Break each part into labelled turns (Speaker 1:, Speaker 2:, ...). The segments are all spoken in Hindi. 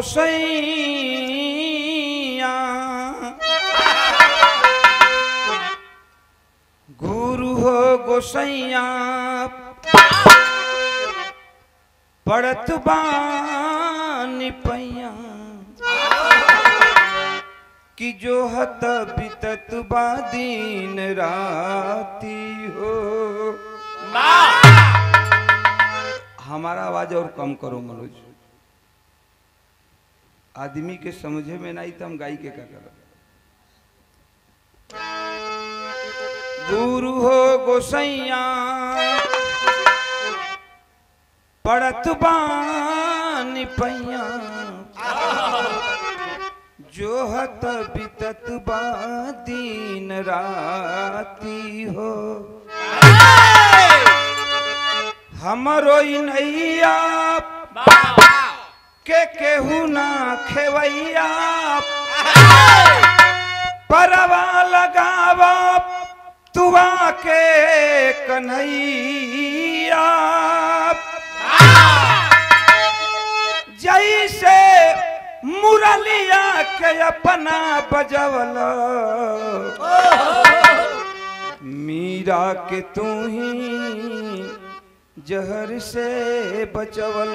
Speaker 1: गोसैया गुरु हो गोसैया। पड़त बानी पैया। कि जो हत बितत बा दिन राती हो। हमारा आवाज़ और कम करो मनोज। आदमी के समझे में नहीं तो हम गाय के क्या कर? गुरु हो गोसैया पड़त बानी पैया जो हत बितत बा दिन राती हो। हमरो नैया के केहू ना खेवैया। परवा लगावा तुआ के कन्हैया। जैसे मुरलिया के अपना बजवल। मीरा के तू ही जहर से बचवल।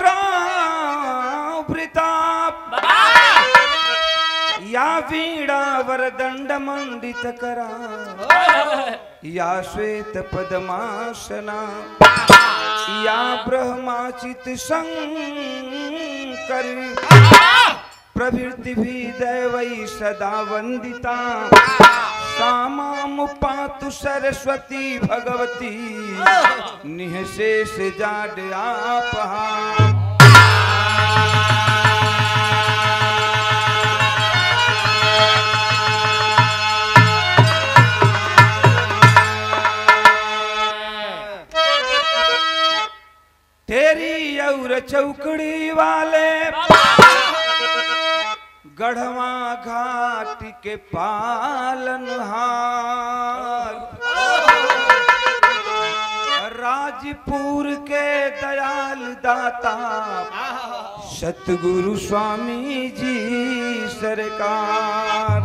Speaker 1: कुंदन तुषार धवला या शुभ्र वस्त्र या वीणा वरदंड मंडित करा। या श्वेत पद्मासना, या ब्रह्माचित शंकर, प्रभृति भी दैवै सदा वंदिता सामाम पातु सरस्वती भगवती, निःशेष जाड और चौकड़ी वाले गढ़वा घाट के पालनहार राजपुर के दयाल दाता सतगुरु स्वामी जी सरकार।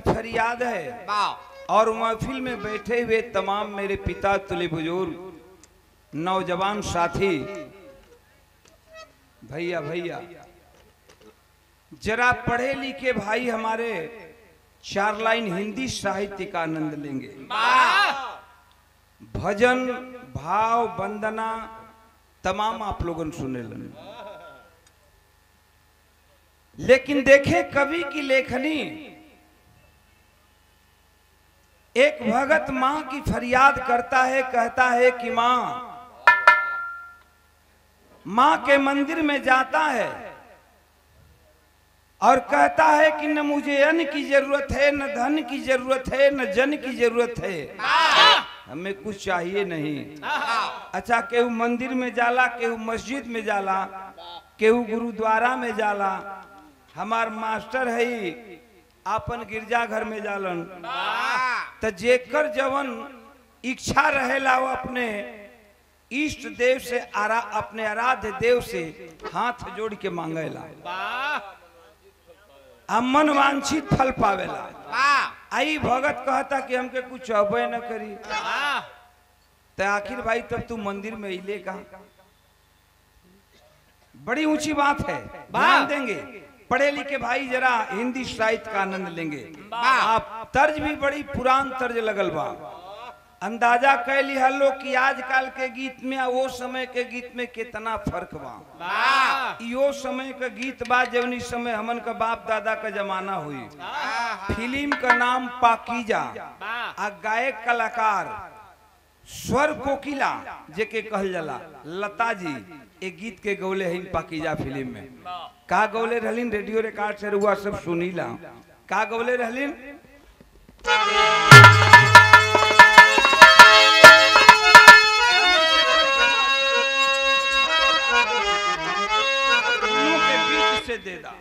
Speaker 1: की फरियाद है? और महफिल में बैठे हुए तमाम मेरे पिता तुले बुज़ुर्ग नौजवान साथी भैया भैया जरा पढ़े लिखे भाई हमारे चार लाइन हिंदी साहित्य का आनंद लेंगे। भजन भाव वंदना तमाम आप लोगों सुने लें। लेकिन देखे कवि की लेखनी एक भगत माँ की फरियाद करता है, कहता है कि माँ माँ के मंदिर में जाता है और कहता है कि न मुझे अन्न की ज़रूरत है, न धन की ज़रूरत है, न जन की ज़रूरत है। हमें कुछ चाहिए नहीं। अच्छा केहू मंदिर में जाला, केहू मस्जिद में जाला, केहू गुरुद्वारा में जाला। हमार मास्टर है आपन गिरजा घर में जालन। त जेकर जवन इच्छा रहेला वो अपने, इष्ट देव से आरा, अपने आराध्य देव से हाथ जोड़ के मांगेला। आ मन वांछित फल पावेला। आई भगत कहता कि हमके कुछ अबे न करी। तो आखिर भाई तब तू मंदिर में अले का बड़ी ऊँची बात है। ध्यान देंगे। पढ़े लिखे भाई जरा हिंदी साहित्य का आनंद लेंगे। आप तर्ज भी बड़ी पुरान तर्ज लगल बा। अंदाज़ा कैली हलो कि आजकल के गीत में वो समय के गीत में कितना फ़र्क बा। यो समय का गीत बा जवनी समय हमन का बाप दादा का जमाना हुई। फ़िल्म का नाम पाकीजा। आ गायक कलाकार स्वर कोकिला जेके कहल जाला लता जी एक गीत के गौले हैं पाकिजा फ़िल्म में। का गौले रहलिन रेडियो रिकॉर्ड से रुआ सब सुनी ला का गौले रहलिन? से दे दा।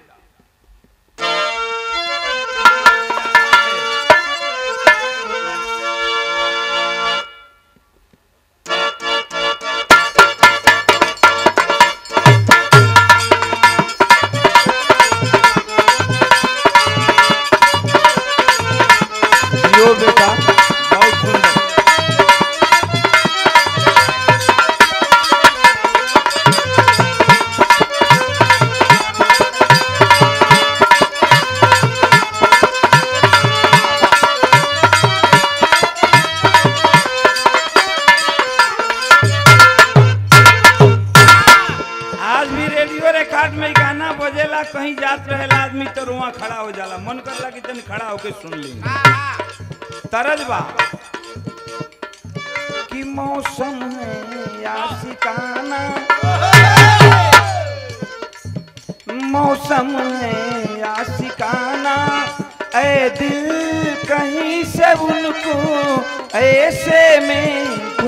Speaker 1: तरज बा कि मौसम है आशिकाना मौसम है आशिकाना ऐ दिल कहीं से उनको ऐसे में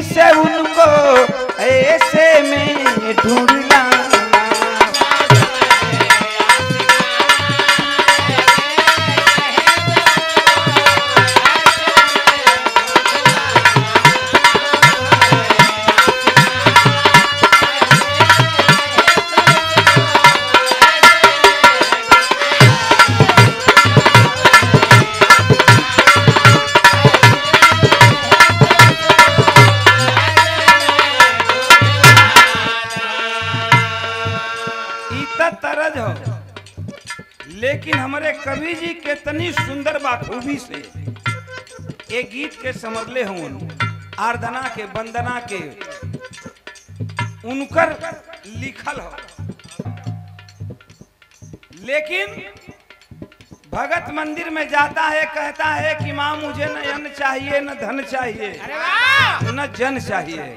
Speaker 1: से उनको ऐसे में ढूंढ लाना समरले हूँ आराधना के वंदना के उनकर लिखल हो। लेकिन भगत मंदिर में जाता है कहता है कि माँ मुझे न अन्न चाहिए न धन चाहिए न जन चाहिए।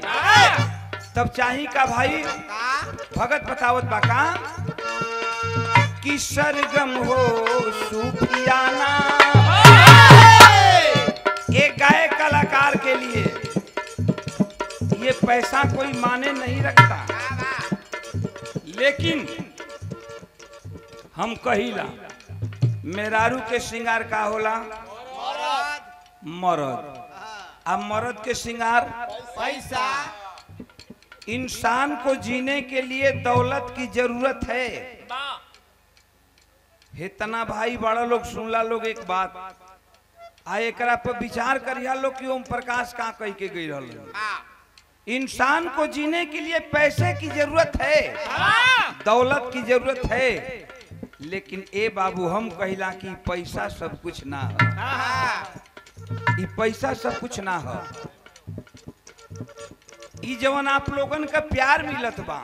Speaker 1: तब चाहिए का भाई भगत बतावत बाका कि? सरगम हो गायक कलाकार के लिए ये पैसा कोई माने नहीं रखता। लेकिन हम कहिला मेरारू के श्रृंगार का होला? मरद। अब मरद के श्रृंगार?
Speaker 2: पैसा।
Speaker 1: इंसान को जीने के लिए दौलत की ज़रूरत है। इतना भाई बड़ा लोग सुनला लोग एक बात। आ एकरा पर विचार करिया लोग कि ओम प्रकाश का कह के गई इंसान को जीने के लिए पैसे की ज़रूरत है दौलत की ज़रूरत है लेकिन ए बाबू हम कहला कि पैसा सब कुछ ना है। ई पैसा सब कुछ ना है। जवन आप लोगन का प्यार मिलत बा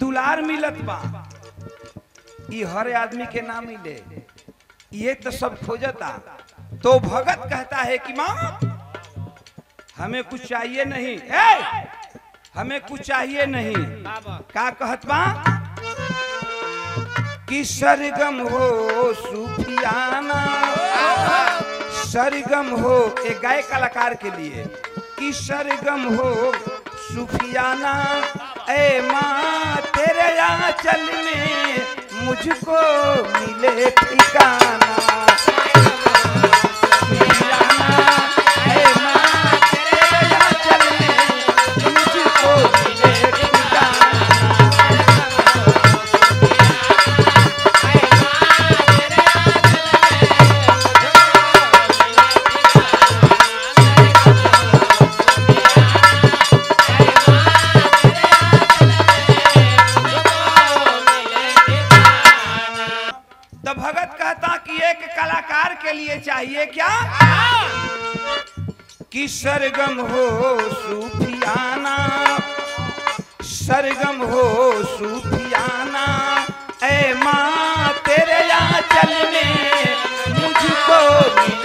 Speaker 1: दुलार मिलत बा हर आदमी के ना मिले ये तो सब खोजता। तो भगत कहता है कि माँ, हमें कुछ चाहिए नहीं। ए! हमें कुछ चाहिए नहीं। का कहत बा कि सरगम हो सुफियाना सरगम हो, एक गाय कलाकार के लिए। कि सरगम हो सुफियाना ए माँ, तेरे यहाँ में मुझको मिले ठिकाना। के लिए चाहिए क्या? कि सरगम हो सूफियाना, सरगम हो सूफियाना। ए माँ, तेरे यहाँ चलने मुझको भी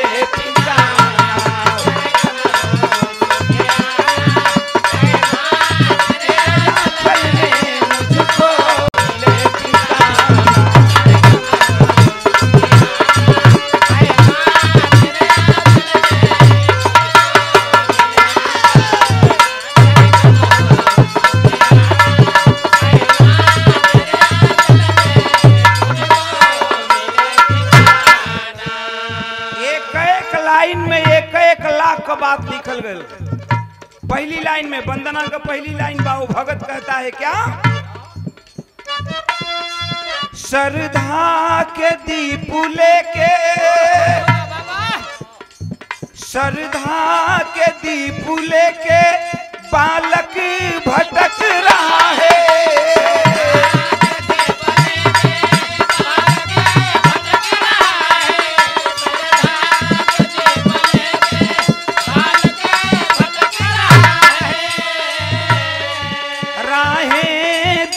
Speaker 1: गल पहली लाइन में वंदना का पहली लाइन बाबू भगत कहता है क्या? श्रद्धा के दीप लेके, श्रद्धा के दीप लेके बालक भटक रहा है।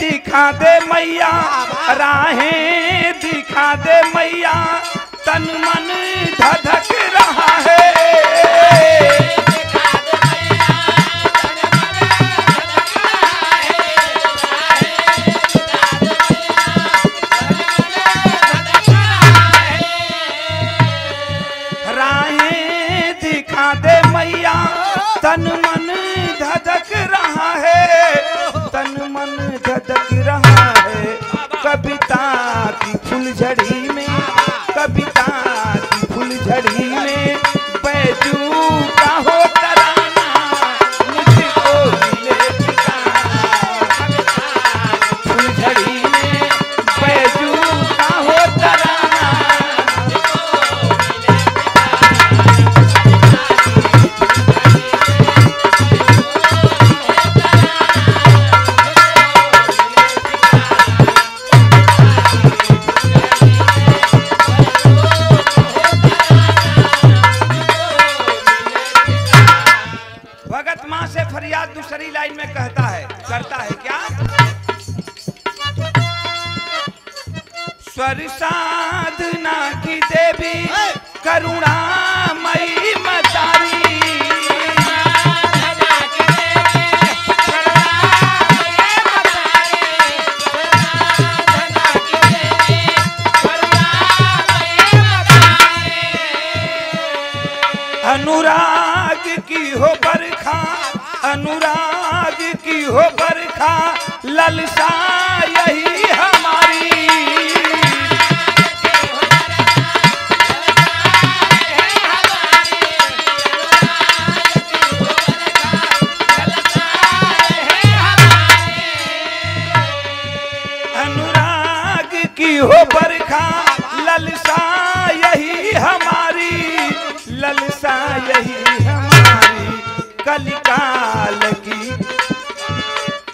Speaker 1: दिखा दे मैया राहें दिखा दे मैया तन मन धधक रहा है। செடி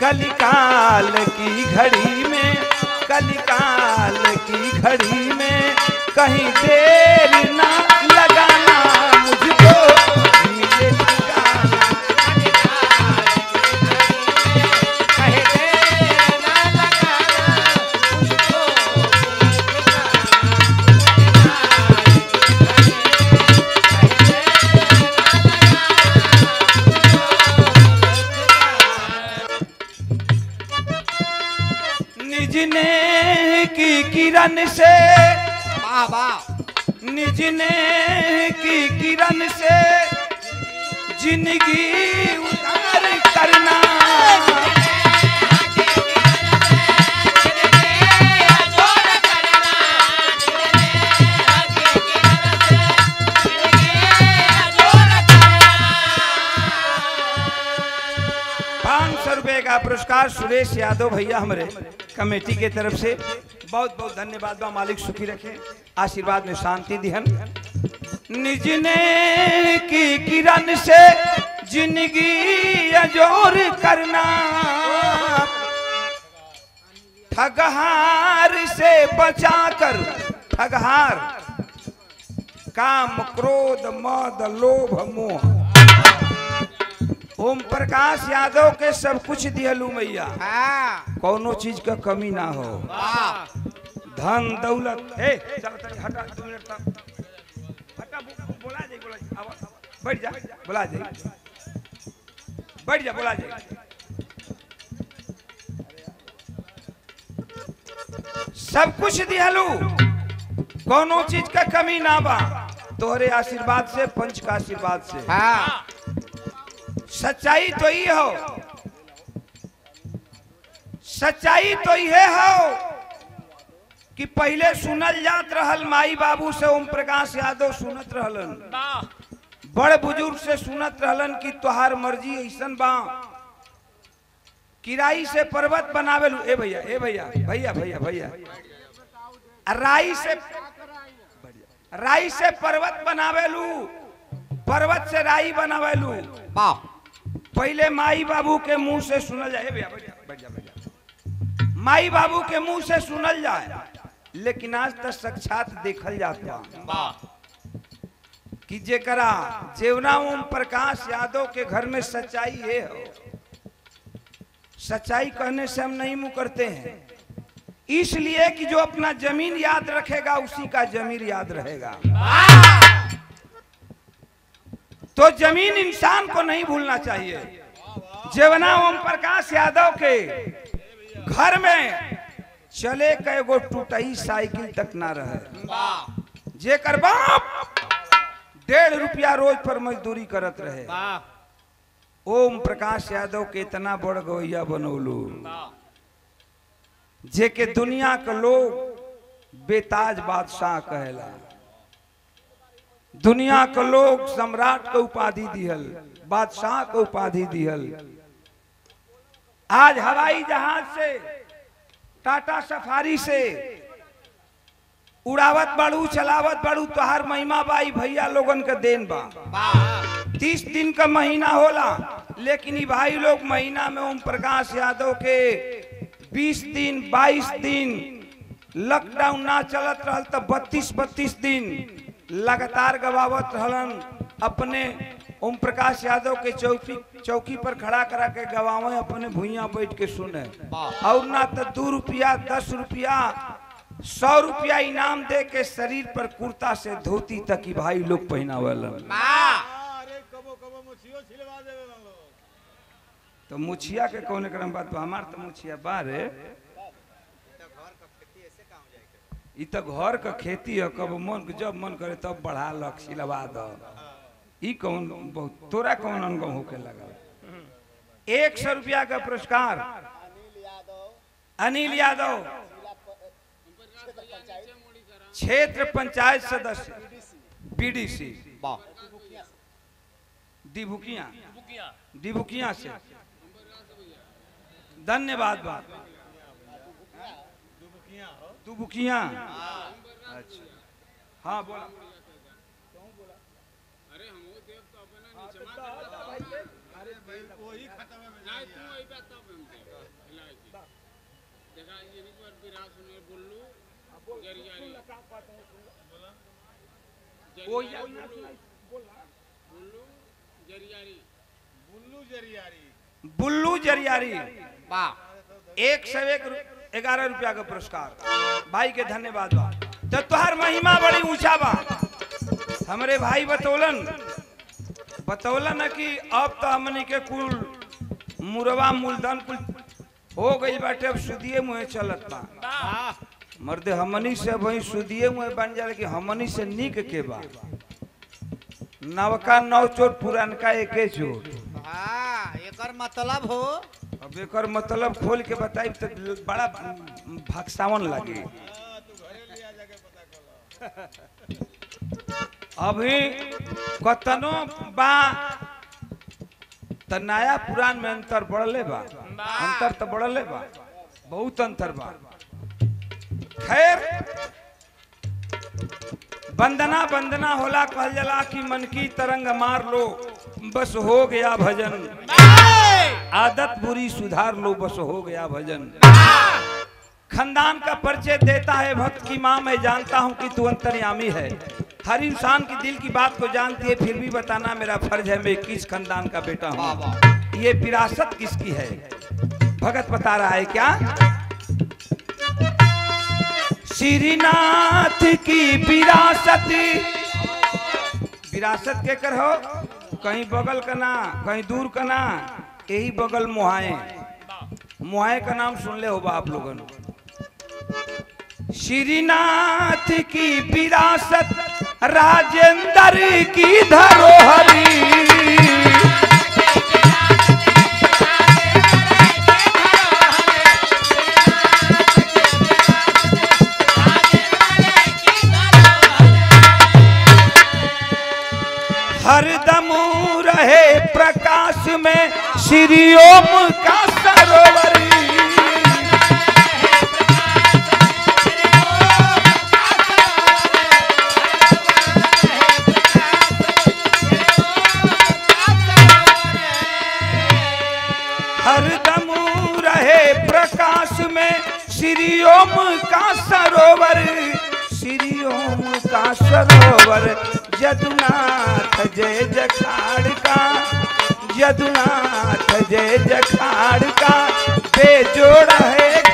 Speaker 1: कलिकाल की घड़ी में कलिकाल की घड़ी में कहीं देर ना लगाना।
Speaker 2: बाबा
Speaker 1: निजने की किरण से ज़िंदगी उतार करना। पाँच सौ रुपए का पुरस्कार सुरेश यादव भैया हमारे। कमेटी के तरफ़ से बहुत बहुत धन्यवाद। बा मालिक सुखी रखे, आशीर्वाद में शांति दिहन। निज ने की किरण से ज़िंदगी अजोर करना। ठगहार से बचाकर, ठगहार। काम, क्रोध, मद, लोभ, मोह। ओम प्रकाश यादव के सब कुछ दिहलू मैया।
Speaker 2: हाँ।
Speaker 1: कोनो चीज़ का कमी ना हो। धन दौलत। ए चल हटा दो मिनट तक। हटा बोला जाए बोला जाए बैठ जा बोला जाए बैठ जा बोला जाए सब कुछ दिहलू। कोनो चीज़ का कमी ना बा। तोहरे आशीर्वाद से पंच का आशीर्वाद से।
Speaker 2: हाँ।
Speaker 1: सच्चाई तो ये हो। सच्चाई तो ये हो कि पहले सुनल जात रहल माई बाबू से ओम प्रकाश यादव सुनत रहलन। बड़ बुज़ुर्ग से सुनत रहलन कि तोहार मर्ज़ी ऐसन बा। किराई से पर्वत बनावेलू। ए भैया ए भैया भैया भैया भैया। राई से राई से पर्वत बनावेलू। पर्वत से राई बनावेलू।
Speaker 2: वाह
Speaker 1: पहले माई बाबू के मुँह से सुनल जाए। माई बाबू के मुँह से सुनल जाए, लेकिन आज तक साक्षात देखल जाता कि जेकरा जेवना ओम प्रकाश यादव के घर में सच्चाई है हो। सच्चाई कहने से हम नहीं मुँह करते हैं। इसलिए कि जो अपना ज़मीन याद रखेगा, उसी का जमीर याद रहेगा। तो ज़मीन इंसान को नहीं भूलना चाहिए। जेवना ओम प्रकाश यादव के घर में चले के एगो टूटई साइकिल तक ना रहे। जेकर बाप डेढ़ रुपया रोज पर मजदूरी करत रहे। ओम प्रकाश यादव के इतना बड़ गवैया बनौलू। जे के दुनिया के लोग बेताज बादशाह कहेला। दुनिया के लोग सम्राट के उपाधि दिहल, बादशाह के उपाधि दिहल। आज हवाई जहाज़ से, टाटा सफारी से उड़ावत बाड़ू चलावत बाड़ू तोहार महिमा बाई भैया लोगन के देन बा। तीस दिन का महीना होला, लेकिन भाई लोग महीना में ओम प्रकाश यादव के बीस दिन, बाईस दिन लॉकडाउन ना चलत रहल तो बत्तीस बत्तीस दिन लगातार गवावत हलन अपने ओम प्रकाश यादव के चौकी चौकी पर खड़ा करा के गवावे अपने भूया बैठ के सुने। और ना तो दू रुपया दस रुपया सौ रुपया इनाम दे के शरीर पर कुर्ता से धोती तक ही भाई लोग पहनावलन
Speaker 2: वाह
Speaker 3: अरे कबो कबो मुछियो छिलवा देवे लन लोग
Speaker 1: तो मुछिया के कौन क्रम बात बा? हमार तो मुछिया बारे तो घर का खेती है कब मन जब मन करे तब बढ़ा लक सिलवा दो। ई कौन बहुत तोरा कौन अनगम होके लगा एक सौ रुपया का पुरस्कार। अनिल यादव। क्षेत्र पंचायत सदस्य। बीडीसी
Speaker 2: वाह।
Speaker 1: डिभुकिया डिभुकिया से। धन्यवाद बात दुबुकिया अच्छा। हाँ बोला।
Speaker 3: वही खत्म है
Speaker 1: वो याद ना।
Speaker 3: बुल्लू जरियारी
Speaker 1: बुल्लू जरियारी
Speaker 2: वाह
Speaker 1: एक सौ एक ग्यारह रुपया का पुरस्कार। भाई के धन्यवाद बा तो तुहार महिमा बड़ी ऊँचा बा। हमरे भाई बतौलन। बतौलन कि अब तो हमनी के कुल मुरवा मूलधन कुल हो गई बाटे, अब सुदिए मुहे चलत बा। मर्दे हमनी से वही सुदिए हुए बन जाए कि हमनी से निक के बा। नवका नौ चोट पुरानका एके चोट।
Speaker 2: हाँ एकर मतलब हो
Speaker 1: अब एकर मतलब खोल के बताई तो बड़ा भक्सावन लगे। अभी कतनो बा त नया पुरान में अंतर बढ़ले बा। अंतर तो बढ़ले बा। बहुत अंतर बा। खैर वंदना वंदना होला कहल जाला कि मन की तरंग मार लो। बस हो गया भजन। आदत बुरी सुधार लो, बस हो गया भजन। खानदान का परिचय देता है, भक्त की माँ, मैं जानता हूँ कि तू अंतर्यामी है। हर इंसान की दिल की बात को जानती है, फिर भी बताना मेरा फ़र्ज़ है, मैं किस खानदान का बेटा हूँ। ये विरासत किसकी है? भगत बता रहा है क्या? श्रीनाथ की विरासत। विरासत के कर हो, कहीं बगल का ना, कहीं दूर का ना यही बगल मुहाए। मुहाए का नाम सुन ले होगा आप लोगों ने। श्रीनाथ की विरासत राजेंद्र की धरोहरी। हरदम रहे प्रकाश में श्री ओम का सरोवर। हरदम रहे प्रकाश में श्री ओम का सरोवर। श्री ओम का सरोवर, जदुनाथ जय जखाड़ का। जदुनाथ जय जखाड़ का बेजोड़ है